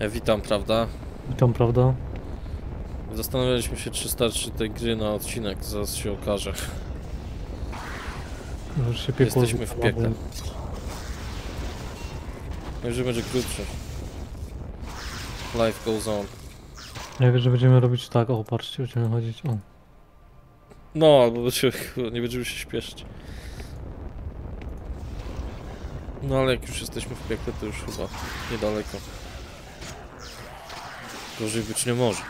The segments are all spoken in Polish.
Witam, prawda? Witam, prawda? Zastanawialiśmy się, czy starczy tej gry na odcinek, zaraz się okaże. Już się piekło Jesteśmy w piekle. Może będzie krótszy. Life goes on. Ja wiem, że będziemy robić tak, o patrzcie, będziemy chodzić, o. No, albo nie będziemy się śpieszyć. No ale jak już jesteśmy w piekle, to już chyba niedaleko. Gorzej być nie może.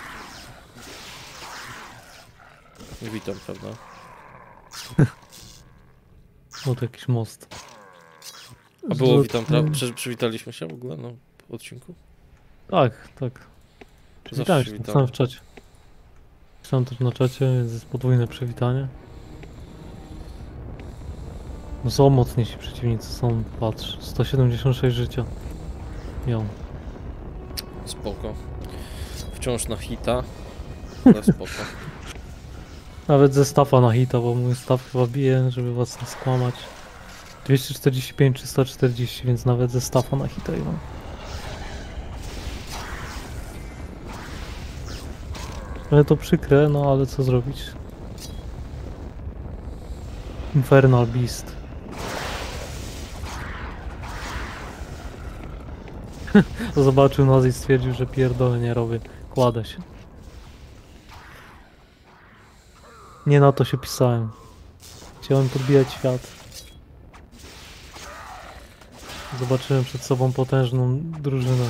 Witam, prawda? O, to jakiś most. A było witam, pra- przy, przywitaliśmy się w ogóle na odcinku? Tak, tak. Zawsze Przywitałem się napisałem w czacie. Pisałem też na czacie, więc jest podwójne przywitanie. No są mocniejsi przeciwnicy, są, patrz, 176 życia. Miał. Spoko. Wciąż na hita. Ale spoko. Nawet ze stafa na hita, bo mój staw chyba bije, żeby was nie skłamać. 245 czy 140, więc nawet ze stafa na hita mam. Ale to przykre, no ale co zrobić? Infernal Beast. Zobaczył nas i stwierdził, że pierdolę nie robię. Kładę się. Nie na to się pisałem. Chciałem podbijać świat. Zobaczyłem przed sobą potężną drużynę.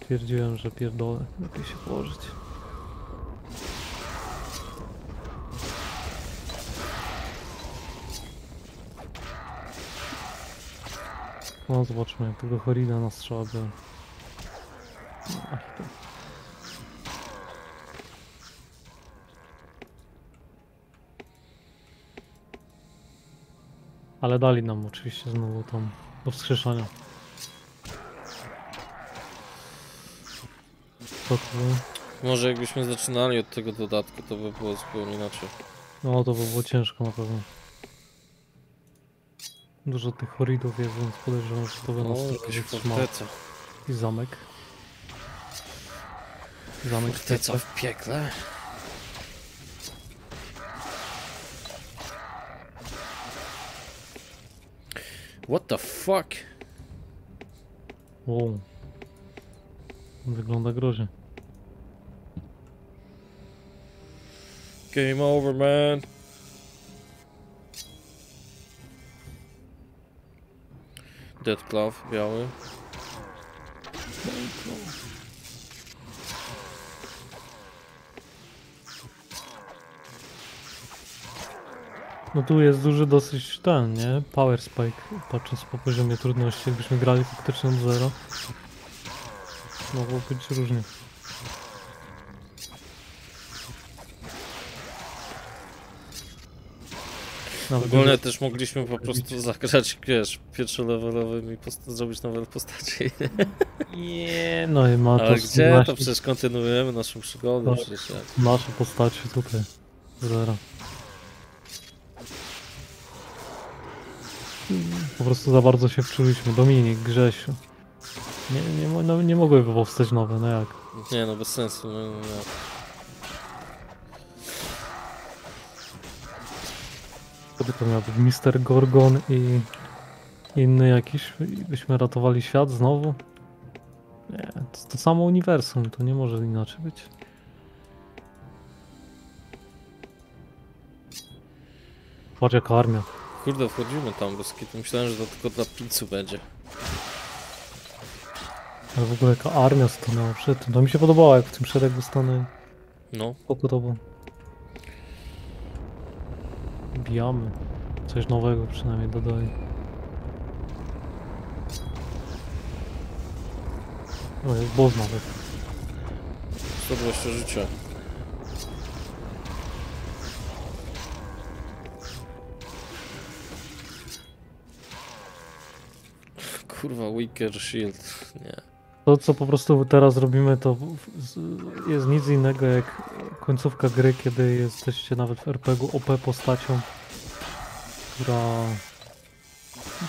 Twierdziłem, że pierdolę. Lepiej się położyć. No zobaczmy, jak tego Horida na strzała biorę. Ach, to- Ale dali nam oczywiście znowu tam do wskrzeszania. Co to było? Może jakbyśmy zaczynali od tego dodatku, to by było zupełnie inaczej. No to by było ciężko na pewno. Dużo tych horidów jest, więc podejrzewam, że to by nas wytrzymało. forteca. I zamek. Zamek Forteca w piekle? What the fuck? Wow. Wygląda groźnie. Game over, man. Dead Glove, biały. No tu jest duży dosyć ten, nie? Power spike, patrząc po poziomie trudności, jakbyśmy grali faktycznie od zero. Mogło być różnie. Nawet Ogólnie też mogliśmy po prostu zagrać, wiesz, pierwszolevelowymi post- zrobić nowe postacie. Nie, no i ma to Ale gdzie? To 17 przecież kontynuujemy naszą przygodę. Tak. Przecież nasze postacie tutaj. Zero. Po prostu za bardzo się wczuliśmy. Dominik, Grzesiu. Nie, nie, no, nie mogłyby powstać nowe, no jak? Nie no, bez sensu. No, no, no. Wtedy to miał być Mister Gorgon i inny jakiś. I byśmy ratowali świat znowu. Nie, to, to samo uniwersum, to nie może inaczej być. Patrz jaka armia. Kurde, wchodzimy tam bez kitu. Myślałem, że to tylko dla pizzu będzie. Ale w ogóle jaka armia stanęła przed tym. To mi się podobało jak w tym szeregu stanęli. No, to było. Bijamy. Coś nowego przynajmniej dodaje. O, jest boss nawet. 120 życia. Kurwa, Wicker Shield. Nie. To co po prostu teraz robimy to jest nic innego jak końcówka gry, kiedy jesteście nawet w RPG OP postacią, która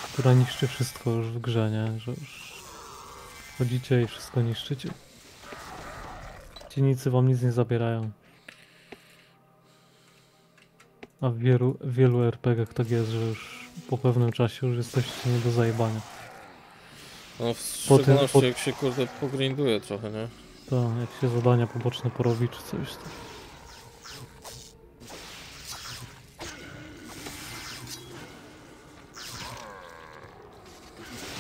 która niszczy wszystko już w grze, nie? Że już Chodzicie i wszystko niszczycie. Cienicy wam nic nie zabierają. A w wielu, wielu RPG-ach tak jest, że już po pewnym czasie już jesteście nie do zajebania. No w szczególności pot- jak się kurde pogrinduje trochę, nie? To jak się zadania poboczne porobi czy coś to...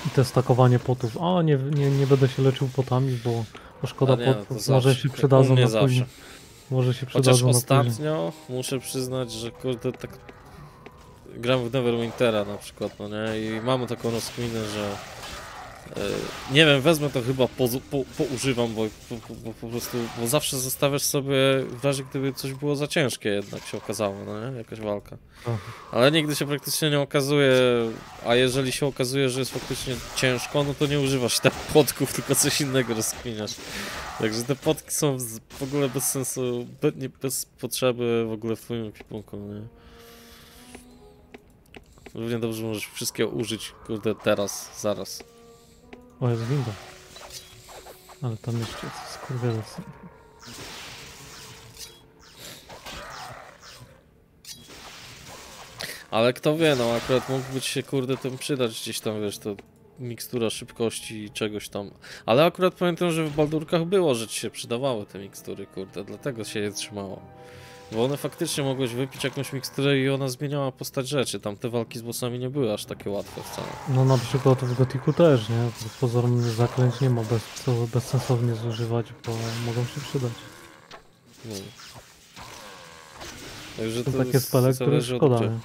I te stakowanie potów. A nie, nie, nie będę się leczył potami, bo, szkoda nie, no to potów. zawsze. Może się przydadzą na zawsze. później. Może się Chociaż przydadzą później. ostatnio muszę przyznać, że kurde tak gram w Neverwintera na przykład, no nie? I mamy taką rozkminę, że nie wiem, wezmę to chyba, pozu- po, poużywam, bo, po prostu, bo zawsze zostawiasz sobie w razie gdyby coś było za ciężkie jednak się okazało, no nie? Jakaś walka. Ale nigdy się praktycznie nie okazuje, a jeżeli się okazuje, że jest faktycznie ciężko, no to nie używasz tak podków, tylko coś innego rozkminiasz. Także te podki są w ogóle bez sensu, bez potrzeby w ogóle w twoim ekwipunku, no nie? Równie dobrze możesz wszystkie użyć, kurde, teraz, zaraz. O, jest winda. Ale tam jeszcze jest skurwielec. Ale kto wie, no akurat mógłby ci się, kurde, tym przydać gdzieś tam, wiesz, to mikstura szybkości i czegoś tam. Ale akurat pamiętam, że w Baldurkach było, że ci się przydawały te mikstury, kurde, dlatego się je trzymało. Bo one faktycznie mogłeś wypić jakąś miksturę i ona zmieniała postać rzeczy. Tam te walki z bossami nie były aż takie łatwe wcale. No na przykład w Gotiku też, nie? Pozorom zaklęć nie ma bez, co bezsensownie zużywać, bo mogą się przydać. No. Także To to takie spele, które od szkoda. Nie?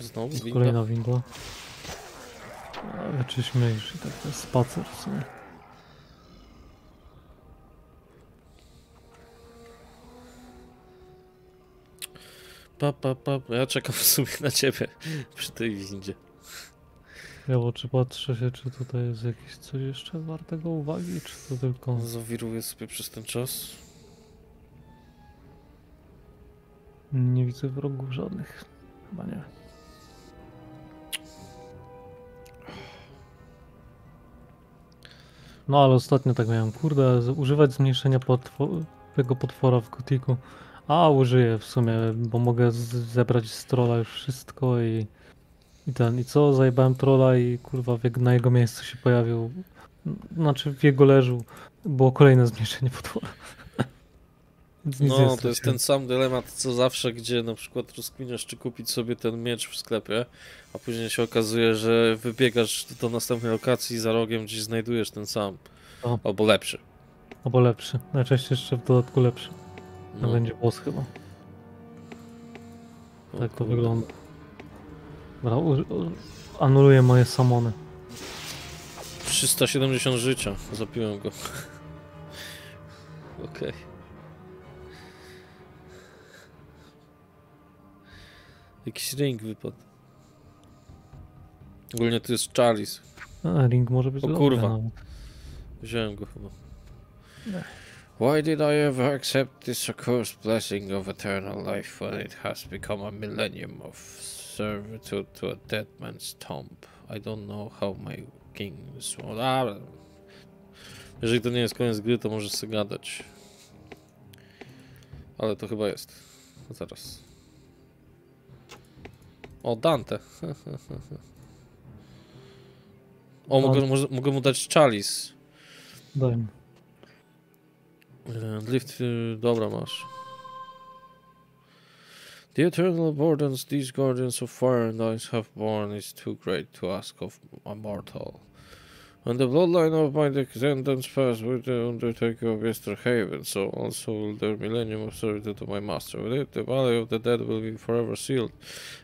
Znowu winda? Kolejna winda. Wyczyśmy już i tak jest spacer w sumie. Pa, pa, pa. Ja czekam w sumie na ciebie przy tej windzie. Ja czy patrzę się, czy tutaj jest jakieś coś jeszcze wartego uwagi, czy to tylko... Zawiruję sobie przez ten czas. Nie widzę wrogów żadnych. Chyba nie. No ale ostatnio tak miałem, kurde, używać zmniejszenia potwo- tego potwora w Gotiku. A, użyję w sumie, bo mogę zebrać z trolla już wszystko i... I ten, i co? Zajebałem trolla i kurwa na jego miejscu się pojawił... Znaczy w jego leżu było kolejne zmniejszenie potwora. No, to jest ten sam dylemat co zawsze, gdzie na przykład rozkminiasz, czy kupić sobie ten miecz w sklepie, a później się okazuje, że wybiegasz do następnej lokacji i za rogiem gdzieś znajdujesz ten sam. O. Albo lepszy. Albo lepszy. Najczęściej jeszcze w dodatku lepszy. No. będzie boss chyba. O Tak to kurde. wygląda. Dobra, anuluję moje samony. 370 życia. Zapiłem go. Okej. Jakiś ring wypadł. Ogólnie to jest Charlies. A, ring może być O dobry kurwa. nawet. Wziąłem go chyba. Why did I ever accept this accursed blessing of eternal life when it has become a millennium of servitude to a dead man's tomb? I don't know how my kings... A, jeżeli to nie jest koniec gry, to możesz sobie gadać. Ale to chyba jest. Zaraz. O, Dante. O, mogę, może, mogę mu dać Chalice. Daj. E, Lift, dobra masz. The eternal burdens these guardians of fire and ice have borne is too great to ask of a mortal. When the bloodline of my descendants pass with the undertaker of Yesterhaven, so also will their millennium of servitude to my master. With it, the valley of the dead will be forever sealed,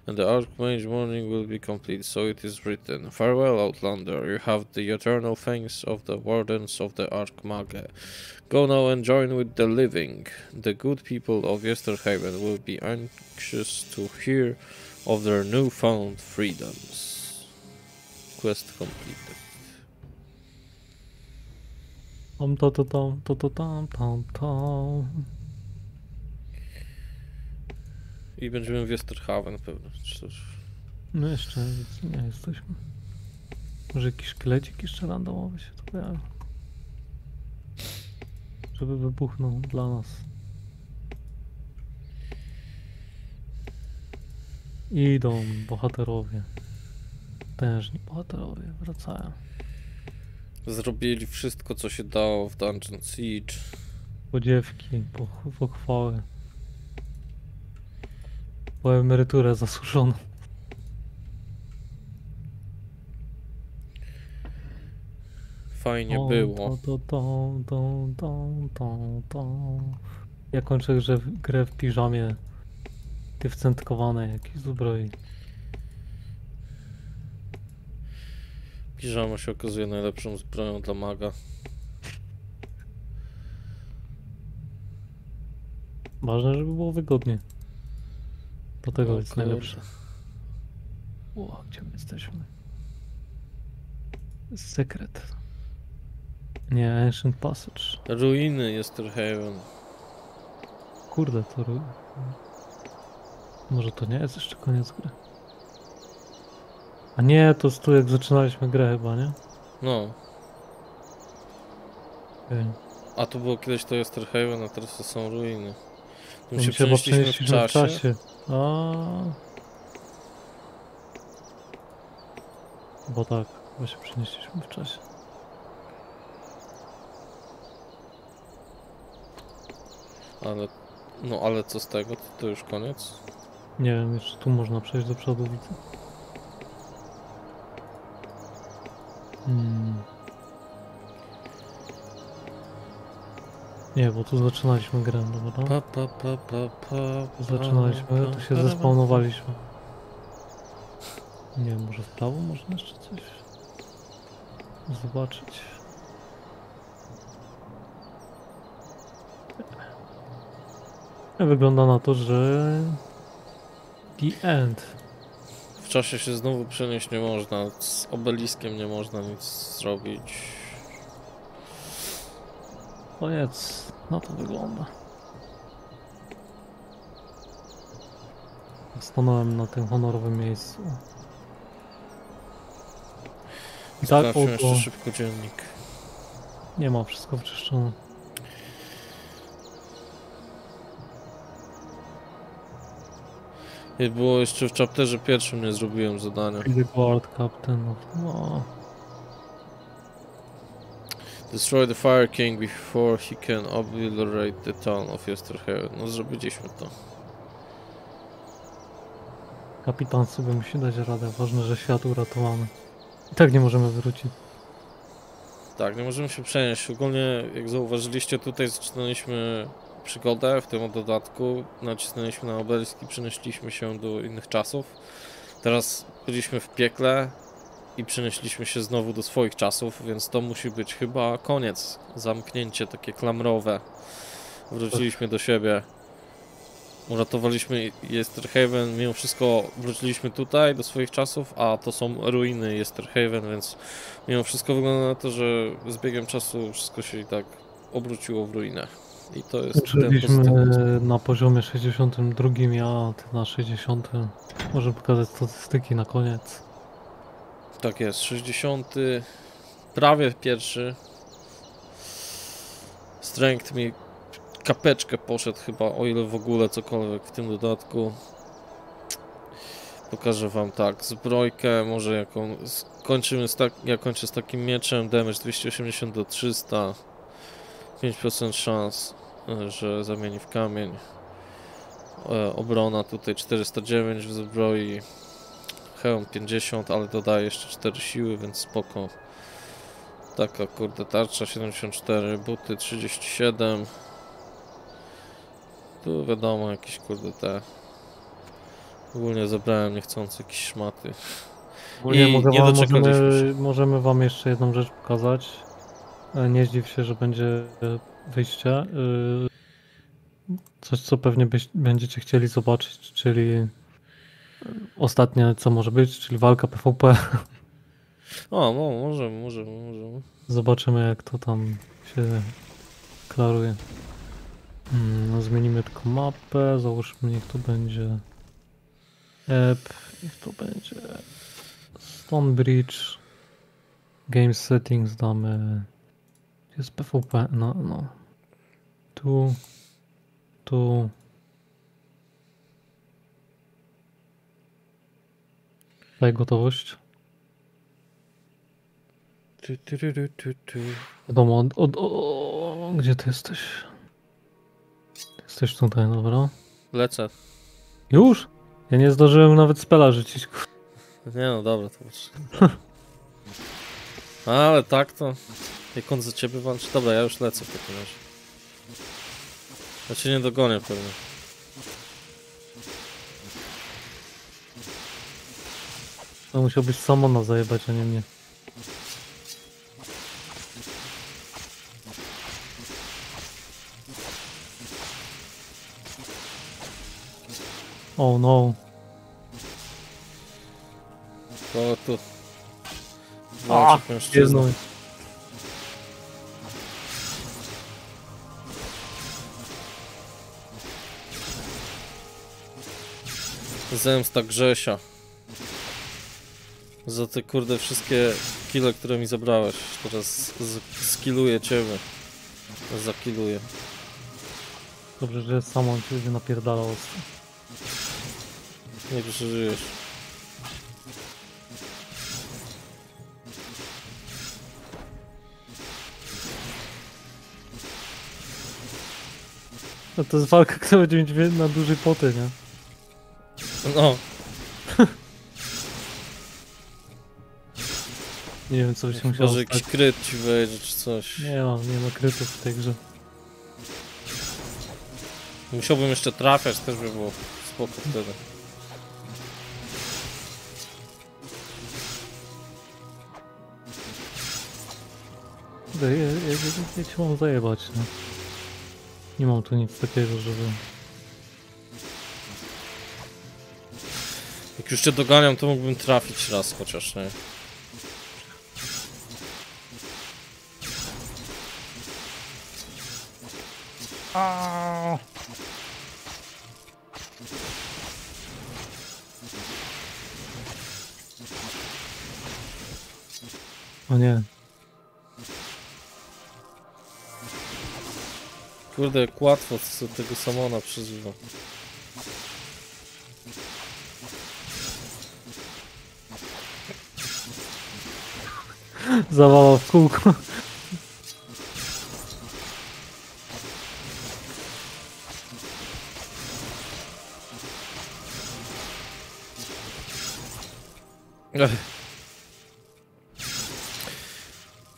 and the Archmage mourning will be complete. So it is written. Farewell, Outlander. You have the eternal thanks of the wardens of the Archmage. Go now and join with the living. The good people of Yesterhaven will be anxious to hear of their newfound freedoms. Quest completed. Tam, to, to, tam, to, to, tam, tam, tam. i będziemy w Westerhaven pewnie. Czy coś. No jeszcze nie jesteśmy. Może jakiś szkielecik jeszcze randomowy się tu pojawi. Żeby wybuchnął dla nas. Idą bohaterowie. Tężni bohaterowie wracają. Zrobili wszystko, co się dało w Dungeon Siege. Podziewki, poch- pochwały. Po emeryturę zasłużoną. Fajnie O, było. To, to, to, to, to, to. Ja kończę grę, w- grę w piżamie. Ty wcentkowanej jakiejś zbroi. Piżama się okazuje najlepszą zbroją dla maga. Ważne, żeby było wygodnie. Do tego O jest kurde. najlepsze. O, gdzie my jesteśmy? Sekret. Nie, Ancient Passage. Ruiny Yesterhaven. Kurde, to... ru- Może to nie jest jeszcze koniec gry? A nie, to jest tu jak zaczynaliśmy grę chyba, nie? No, a tu było kiedyś to Yesterhaven, a teraz to są ruiny. Tu To się my się chyba przenieśliśmy w czasie. A. Bo tak, bo się przenieśliśmy w czasie. Ale, no ale co z tego? To, to już koniec? Nie wiem, jeszcze tu można przejść do przodu, widzę. Hmm. Nie, bo tu zaczynaliśmy grę, dobra? Pa, pa, pa, pa, pa, Tu zaczynaliśmy, tu się pa, zespawnowaliśmy. Nie wiem, może w prawo można jeszcze coś zobaczyć. Wygląda na to, że the end. Czasie się znowu przenieść nie można. Z obeliskiem nie można nic zrobić. Koniec. Na to wygląda. Stanąłem na tym honorowym miejscu. I tak oto jeszcze szybko dziennik. nie ma wszystko wyczyszczone. I było jeszcze w chapterze pierwszym nie zrobiłem zadania. Guard Captain. No, Destroy the Fire King before he can obliterate the town of Yesterhaven. No zrobiliśmy to. kapitan sobie musi dać radę. Ważne, że świat uratowany. I tak nie możemy wrócić. Tak, nie możemy się przenieść. Ogólnie, jak zauważyliście, tutaj zaczynaliśmy przygodę w tym dodatku. Nacisnęliśmy na obelisk i przenieśliśmy się do innych czasów. Teraz byliśmy w piekle i przenieśliśmy się znowu do swoich czasów, więc to musi być chyba koniec. Zamknięcie takie klamrowe. Wróciliśmy do siebie. Uratowaliśmy Yesterhaven, mimo wszystko wróciliśmy tutaj do swoich czasów, a to są ruiny Yesterhaven, więc Mimo wszystko wygląda na to, że z biegiem czasu wszystko się i tak obróciło w ruinę. I to jest na poziomie 62, a ty na 60. Może pokazać statystyki na koniec. Tak jest, 60. Prawie pierwszy. Strength mi kapeczkę poszedł chyba, o ile w ogóle cokolwiek w tym dodatku. Pokażę wam tak, zbrojkę, może jaką, kończymy z tak, ja kończę z takim mieczem, damage 280 do 300, 5% szans, że zamieni w kamień. E, Obrona tutaj 409 w zbroi, hełm 50, ale dodaje jeszcze 4 siły, więc spoko. Taka kurde tarcza 74, buty 37. Tu wiadomo jakieś kurde te. Ogólnie zebrałem niechcący jakieś szmaty. Ogólnie I mogę nie wam, możemy, możemy wam jeszcze jedną rzecz pokazać. E, Nie zdziw się, że będzie wyjście. E, Coś, co pewnie byś, będziecie chcieli zobaczyć, czyli ostatnie, co może być, czyli walka PvP. O, no, możemy, możemy, możemy. Zobaczymy, jak to tam się klaruje. Mm, no zmienimy tylko mapę, załóżmy, niech to będzie Ep, niech to będzie Stonebridge. Game settings damy. Jest PvP, no, no. Tu, tu. Daj gotowość. Tu, tu, tu, tu, tu. Wiadomo, od, od, o, gdzie ty jesteś? Jesteś tutaj, dobra. Lecę. Już? Ja nie zdążyłem nawet spela rzucić. Nie no, dobra, to poczekaj. Ale tak to... Jak on za ciebie walczy? Dobra, ja już lecę w takim razie. Ja cię nie dogonię pewnie. To musiał być samona zajebać, a nie mnie. Oh no. To tu... Mężczyzna. Jedną. Zemsta Grzesia. Za te kurde wszystkie kile, które mi zabrałeś. Teraz skilluję ciebie. Zakiluję. Dobrze, że samon ci będzie napierdalał. Nie przeżyjesz. No to jest walka, która będzie mieć na dużej poty, nie? No, Nie wiem, co by się chyba, musiało że jakiś kryt ci wejdzie czy coś. Nie ma, nie ma krytów w tej grze. Musiałbym jeszcze trafiać, też by było spoko wtedy. Ja, ja, ja, ja, cię mam zajebać, no. Nie mam tu nic takiego, żeby... Jak już cię doganiam, to mógłbym trafić raz chociaż, nie? O nie. Kurde, jak łatwo co tego samona przyzywa. Zawała w kółko.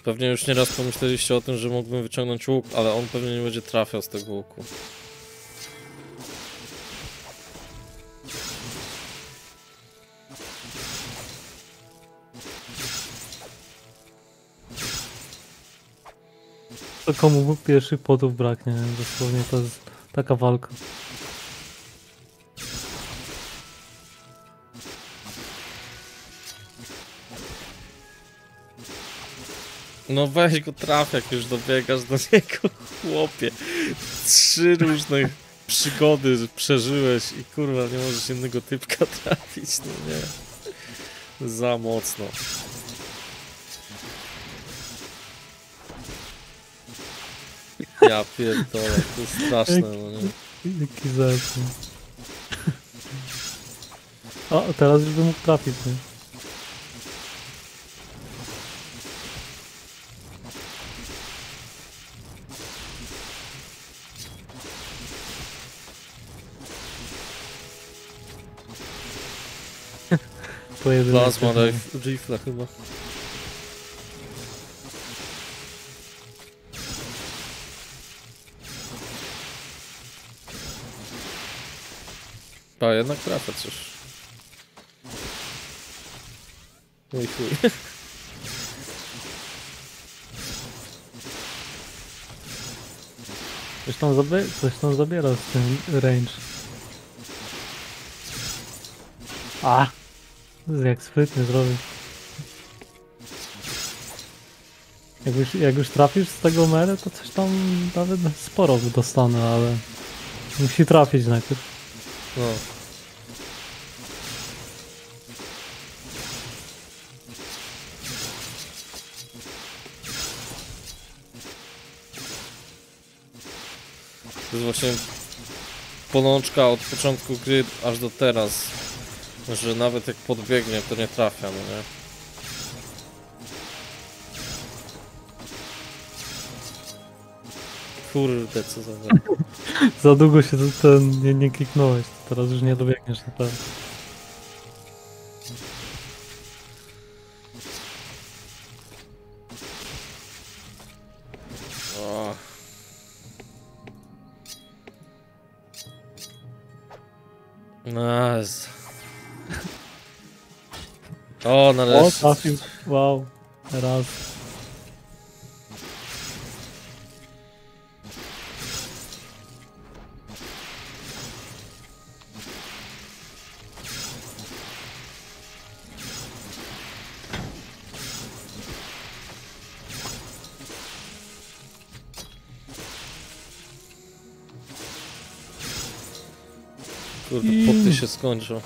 Pewnie już nieraz pomyśleliście o tym, że mógłbym wyciągnąć łuk, ale on pewnie nie będzie trafiał z tego łuku. To komu pierwszych potów braknie, nie? dosłownie to jest taka walka. No weź go traf, jak już dobiegasz do niego, chłopie. Trzy różne przygody przeżyłeś i kurwa nie możesz innego typka trafić, no nie. Za mocno. Ja pierdolę, to jest straszne, no nie. Jaki zes. O, teraz już bym mógł trafić, nie? Rif- rifle chyba. A jednak trafia coś. No i chuj. Coś tam, zabie coś tam zabiera z tym range. A! Jak sprytnie zrobił. Jak już, jak już trafisz z tego merę, to coś tam nawet sporo dostanę, ale musi trafić najpierw. No. To jest właśnie polączka od początku gry aż do teraz, że nawet jak podbiegnie, to nie trafia, no nie? Kurde, co za... za długo się ten nie, nie kliknąłeś teraz już nie dobiegniesz na pewno. O. Nice. O, O, nareszcie. trafił. Wow. Raz. Skończą.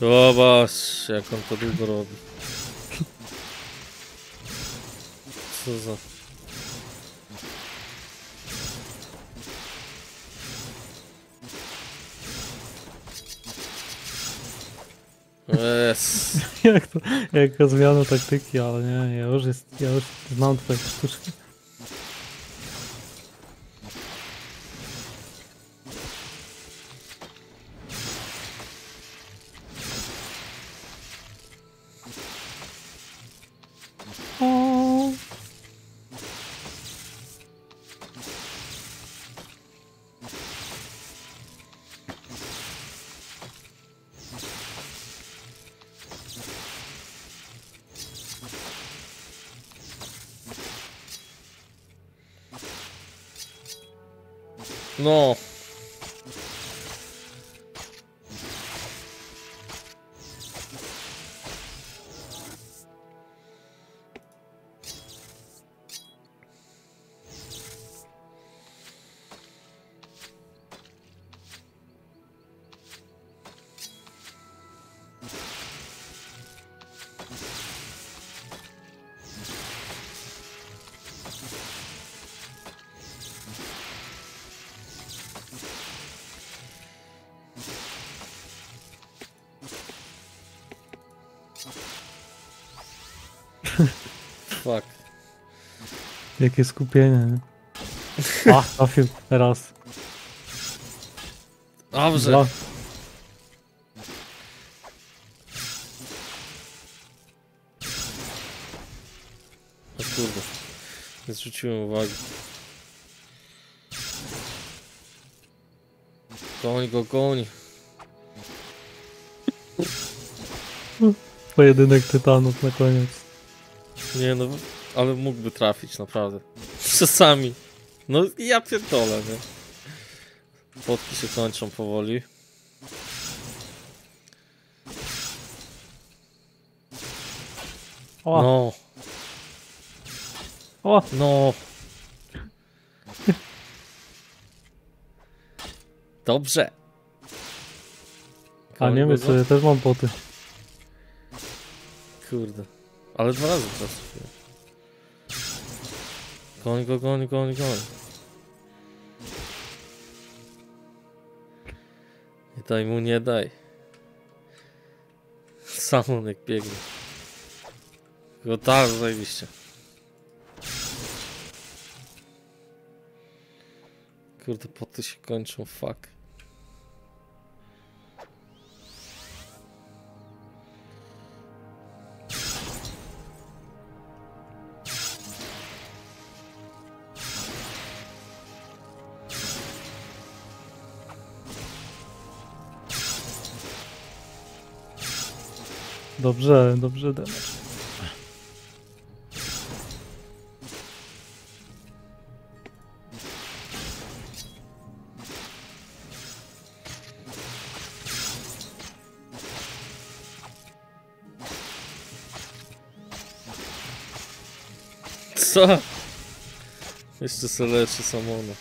Zobacz, jak on to długo robi. Co za... Jak to, jaka zmiana taktyki, ale nie, ja już jest, ja już znam twoje sztuczki. の Fuck. jakie skupienie, nie? A, trafił. Raz. Dobrze. Dwa. O kurde. Nie zwróciłem uwagi. Goń go, goń. Pojedynek tytanów na koniec. Nie no, ale mógłby trafić, naprawdę. Czasami. No ja pierdolę, nie? Potki się kończą powoli. O, No, o, no. Dobrze. a nie my Kogo? sobie też mam poty. Kurde. Ale dwa razy teraz. Goń go, goń, goń, goń. Nie daj mu, nie daj. Sam on jak biegnie. Go tak, zajebiście. Kurde, poty się kończą, fuck. Dobrze, dobrze, damage. Co? Jeszcze se leczy samona.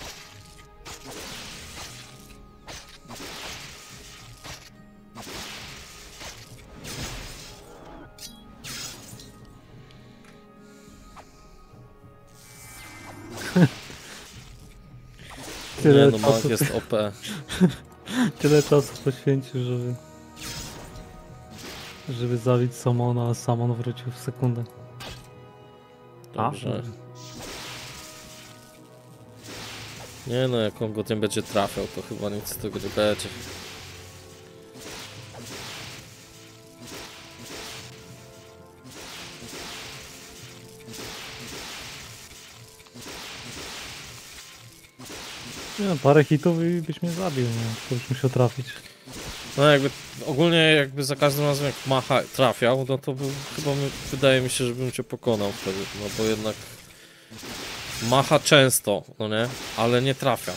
Tyle Nie no, czasu, jest OP. tyle czasu poświęcił, żeby... Żeby zabić Samona, a Samon wrócił w sekundę. Dobrze. Nie no, jak on go tym będzie trafiał, to chyba nic z tego nie będzie. No, parę hitów i byś mnie zabił? To już musiał trafić. No jakby, ogólnie jakby za każdym razem jak Macha trafiał, no to był, chyba my, wydaje mi się, że bym cię pokonał wtedy, no bo jednak Macha często, no nie, ale nie trafia.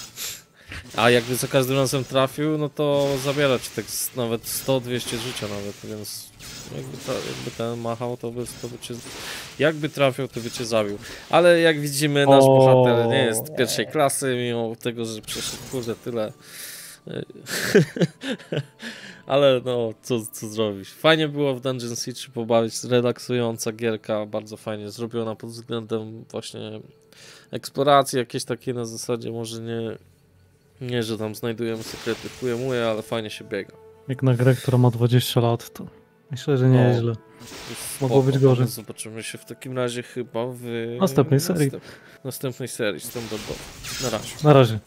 A jakby za każdym razem trafił, no to zabiera ci tak nawet 100-200 życia nawet, więc jakby, ta, jakby ten machał, to by, to by cię, jakby trafił, to by cię zabił. Ale jak widzimy, nasz O. bohater nie jest pierwszej klasy, mimo tego, że przeszedł kurde tyle. Ale no, co, co zrobić. Fajnie było w Dungeon Siege pobawić, relaksująca gierka, bardzo fajnie zrobiona pod względem właśnie eksploracji, jakieś takie na zasadzie może nie, nie że tam znajdujemy sekrety, chujemuje, ale fajnie się biega. Jak na grę, która ma 20 lat, to myślę, że nie O. jest źle. Jest Mogło być spoko, gorzej. Zobaczymy się w takim razie chyba w Następnej serii. następ- następnej serii standardowej. Na razie. Na razie.